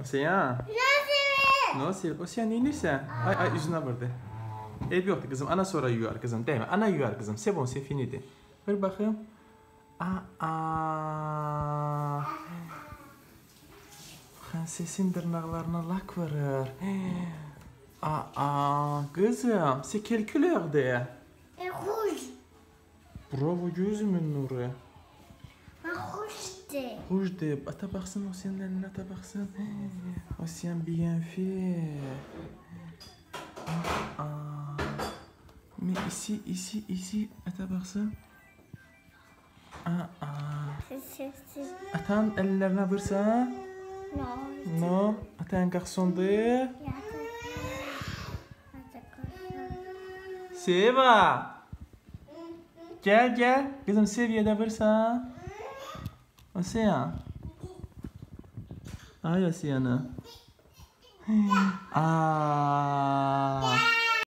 Asya. Nasıl? Asya neyse. Ay ay yüzüne vurdu. Ev yoktu kızım. Ana sonra yiyor kızım. Değil mi? Ana yiyor kızım. C'est bon, c'est fini. Ver bakayım. Aa, aa. Prensesin tırnaklarına lak verir. Aa, kızım. Couleur de? Rouge. Bravo gözümün nuru. Un rouge de. Rouge de... Ata baksın Ocean'ın eline ata baksın. Ocean bien fait. Mais ici, ici, ici. Ata baksın. Aa. C'est, c'est, c'est... Atan ellerine vursa. Non. No. Atan garçon de. Seva. Gel gel. Kızım seviyede vursa. 我识啊，啊，有时啊，呐啊。